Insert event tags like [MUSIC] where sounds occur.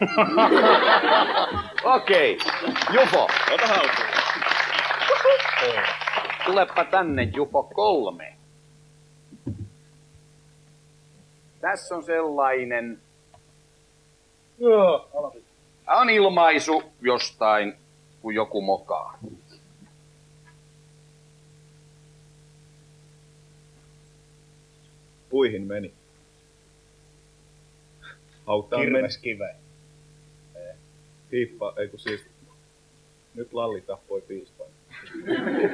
[LAUGHS] Okei, Jufo, Ota haltuun. tulepa tänne Jufo kolme. Tässä on sellainen, Joo, on ilmaisu jostain, kun joku mokaa. Puihin meni. Hautaan meni. Kirves kiveen. Hiippa, ei siis... Nyt Lalli tappoi piispan. [LAUGHS]